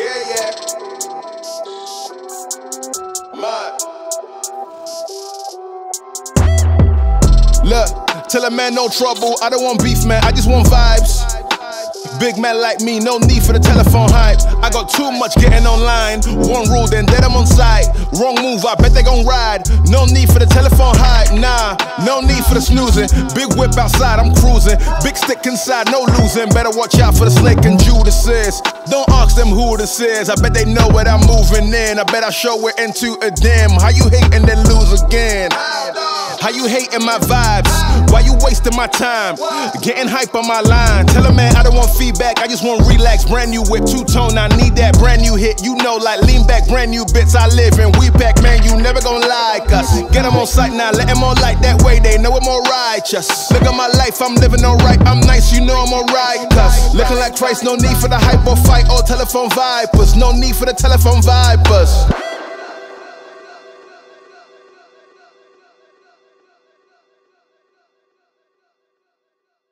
Yeah, yeah. Look, tell a man no trouble. I don't want beef, man. I just want vibes. Big man like me, no need for the telephone hype. I got too much getting online. One rule, then dead I'm on site. Wrong move, I bet they gon' ride. No need for the telephone hype, nah. No need for the snoozing. Big whip outside, I'm cruising. Big stick inside, no losing. Better watch out for the snake and Judas. Don't ask them who this is. I bet they know what I'm moving in. I bet I show it into a dim. How you hate and then lose again? How you hating my vibes? Why you wasting my time? Getting hype on my line. Tell a man I don't want feedback, I just want relax. Brand new whip, two tone, I need that brand new hit. You know, like lean back, brand new bits I live in. We back, man, you never gonna like us. Get them on sight now, let them on light that way, they know I'm more righteous. Look at my life, I'm living alright, I'm nice, you know I'm alright. Cause looking like Christ, no need for the hype or fight or telephone vipers. No need for the telephone vipers.